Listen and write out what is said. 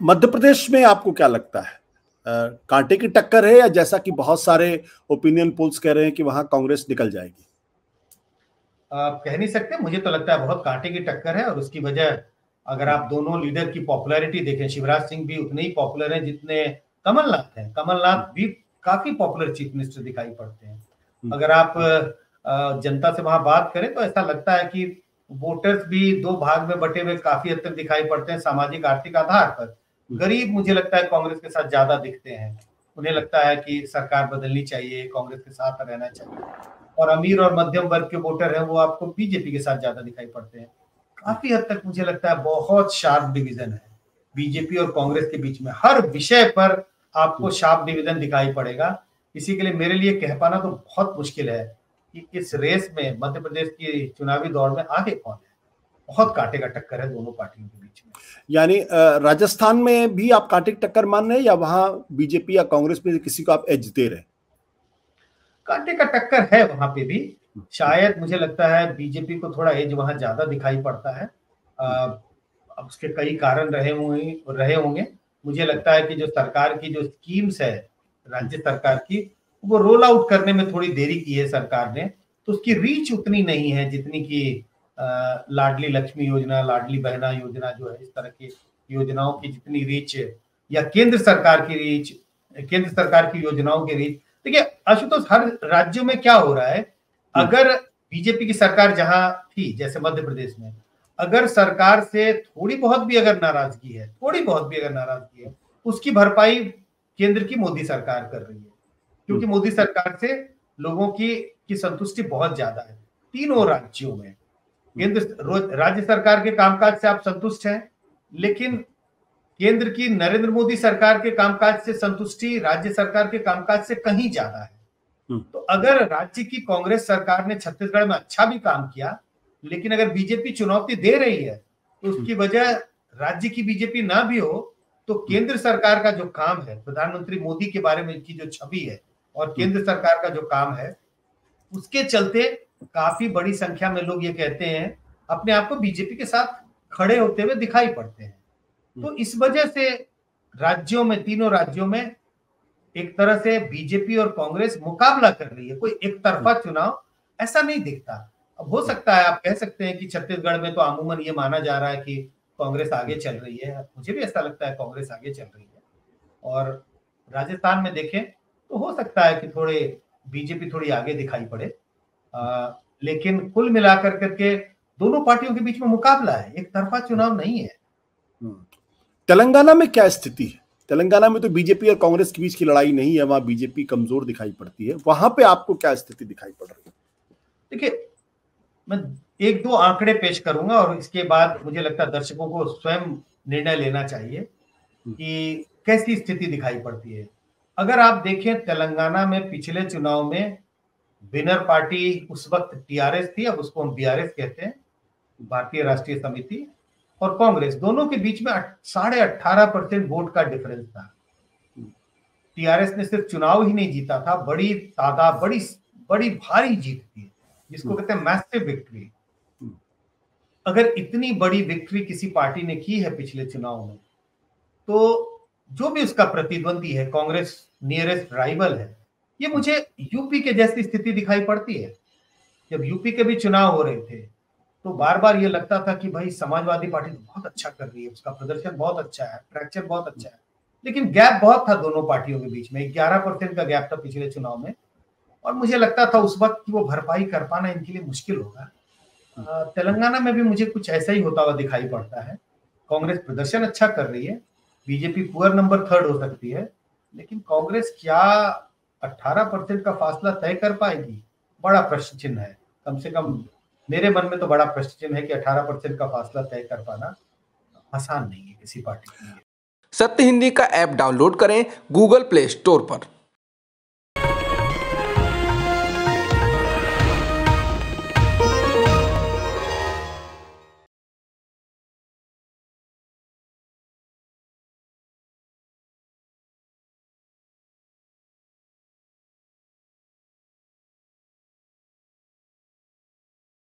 मध्य प्रदेश में आपको क्या लगता है कांटे की टक्कर है या जैसा कि बहुत सारे ओपिनियन पोल्स कह रहे हैं कि वहाँ कांग्रेस निकल जाएगी आप कह नहीं सकते मुझे तो लगता है बहुत कांटे की टक्कर है और उसकी वजह अगर आप दोनों लीडर की पॉपुलैरिटी देखें शिवराज सिंह भी उतने ही पॉपुलर हैं जितने कमलनाथ हैं कमलनाथ भी काफ़ी पॉपुलर चीफ मिनिस्टर दिखाई पड़ते हैं हम्म। अगर आप जनता से वहाँ बात करें तो ऐसा लगता है कि वोटर्स भी दो भाग में बटे हुए काफ़ी हद तक दिखाई पड़ते हैं सामाजिक आर्थिक आधार पर। गरीब मुझे लगता है कांग्रेस के साथ ज़्यादा दिखते हैं। उन्हें लगता है कि सरकार बदलनी चाहिए, कांग्रेस के साथ रहना चाहिए। और अमीर और मध्यम वर्ग के वोटर हैं, वो आपको बीजेपी के साथ ज़्यादा दिखाई पड़ते हैं। काफ़ी हद तक मुझे लगता है बहुत शार्प डिवीज़न है। बीजेपी और कांग्रेस के बीच में हर विषय पर आपको शार्प। डिवीज़न दिखाई पड़ेगा। इसी के लिए मेरे लिए कह पाना तो बहुत मुश्किल है कि इस रेस में मध्य प्रदेश की चुनावी दौड़ में आगे कौन है। बहुत कांटे का टक्कर है दोनों पार्टियों के बीच में। यानी राजस्थान में भी आप कांटे की टक्कर मान रहे हैं या वहाँ बीजेपी या कांग्रेस में किसी को आप एज दे रहे हैं? कांटे का टक्कर है वहाँ पे भी। शायद मुझे लगता है बीजेपी को थोड़ा एज वहाँ ज़्यादा दिखाई पड़ता है। अब उसके कई कारण रहे होंगे रहे होंगे। मुझे लगता है कि जो सरकार की जो स्कीम्स है राज्य सरकार की वो रोल आउट करने में थोड़ी देरी की है सरकार ने। तो उसकी रीच उतनी नहीं है जितनी की लाडली लक्ष्मी योजना लाडली बहना योजना जो है इस तरह की योजनाओं की जितनी रीच या केंद्र सरकार की रीच केंद्र सरकार की योजनाओं की रीच देखिए आशुतोष हर राज्यों में क्या हो रहा है हम्म। अगर बीजेपी की सरकार जहाँ थी जैसे मध्य प्रदेश में अगर सरकार से थोड़ी बहुत भी अगर नाराज़गी है थोड़ी बहुत भी अगर नाराज़गी है उसकी भरपाई केंद्र की मोदी सरकार कर रही है क्योंकि हम्म। मोदी सरकार से लोगों की की संतुष्टि बहुत ज़्यादा है तीनों राज्यों में केंद्र राज्य सरकार के कामकाज से आप संतुष्ट हैं लेकिन केंद्र की नरेंद्र मोदी सरकार के कामकाज से संतुष्टि राज्य सरकार के कामकाज से कहीं ज़्यादा है हम्म। तो अगर राज्य की कांग्रेस सरकार ने छत्तीसगढ़ में अच्छा भी काम किया लेकिन अगर बीजेपी चुनौती दे रही है तो उसकी हम्म। वजह राज्य की बीजेपी ना भी हो तो केंद्र सरकार का जो काम है प्रधानमंत्री मोदी के बारे में की जो छवि है और हम्म। केंद्र सरकार का जो काम है उसके चलते काफ़ी बड़ी संख्या में लोग ये कहते हैं अपने आप को बीजेपी के साथ खड़े होते हुए दिखाई पड़ते हैं। तो हम्म। इस वजह से राज्यों में तीनों राज्यों में एक तरह से बीजेपी और कांग्रेस मुकाबला कर रही है कोई एक तरफा हम्म। चुनाव ऐसा नहीं दिखता। अब हो सकता है आप कह सकते हैं कि छत्तीसगढ़ में तो अमूमन ये माना जा रहा है कि कांग्रेस आगे चल रही है। मुझे भी ऐसा लगता है कांग्रेस आगे चल रही है। और राजस्थान में देखें तो हो सकता है कि थोड़े बीजेपी थोड़ी आगे दिखाई पड़े। आ, लेकिन कुल मिलाकर करके दोनों पार्टियों के बीच में मुकाबला है एक तरफा चुनाव नहीं है। हम्म। तेलंगाना में क्या स्थिति है? तेलंगाना में तो बीजेपी और कांग्रेस के बीच की लड़ाई नहीं है वहाँ बीजेपी कमज़ोर दिखाई पड़ती है। वहाँ पे आपको क्या स्थिति दिखाई पड़ रही है? देखिए मैं एक दो आंकड़े पेश करूँगा और इसके बाद मुझे लगता है दर्शकों को स्वयं निर्णय लेना चाहिए हम्म। कि कैसी स्थिति दिखाई पड़ती है। अगर आप देखें तेलंगाना में पिछले चुनाव में विनर पार्टी उस वक्त टीआरएस थी, अब उसको हम बीआरएस कहते हैं, भारतीय राष्ट्रीय समिति और कांग्रेस। दोनों के बीच में साढ़े अट्ठारह परसेंट वोट का डिफरेंस था। टीआरएस ने सिर्फ़ चुनाव ही नहीं जीता था, बड़ी तादाद, बड़ी बड़ी भारी जीत थी, जिसको कहते हैं मैसिव विक्ट्री अगर इतनी बड़ी विक्ट्री किसी पार्टी ने की है पिछले चुनाव में तो जो भी उसका प्रतिद्वंदी है, कांग्रेस नियरेस्ट राइवल है ये मुझे यूपी के जैसी स्थिति दिखाई पड़ती है। जब यूपी के भी चुनाव हो रहे थे तो बार बार ये लगता था कि भाई समाजवादी पार्टी तो बहुत अच्छा कर रही है, उसका प्रदर्शन बहुत अच्छा है, फ्रैक्चर बहुत अच्छा है। लेकिन गैप बहुत था दोनों पार्टियों के बीच में, ग्यारह परसेंट का गैप था पिछले चुनाव में। और मुझे लगता था उस वक्त की वो भरपाई कर पाना इनके लिए मुश्किल होगा। तेलंगाना में भी मुझे कुछ ऐसा ही होता हुआ दिखाई पड़ता है। कांग्रेस प्रदर्शन अच्छा कर रही है, बीजेपी पुअर नंबर थर्ड हो सकती है, लेकिन कांग्रेस क्या 18 परसेंट का फासला तय कर पाएगी? बड़ा प्रश्न चिन्ह है। कम से कम मेरे मन में तो बड़ा प्रश्न चिन्ह है कि 18 परसेंट का फासला तय कर पाना आसान नहीं है किसी पार्टी के लिए। सत्य हिंदी का ऐप डाउनलोड करें गूगल प्ले स्टोर पर।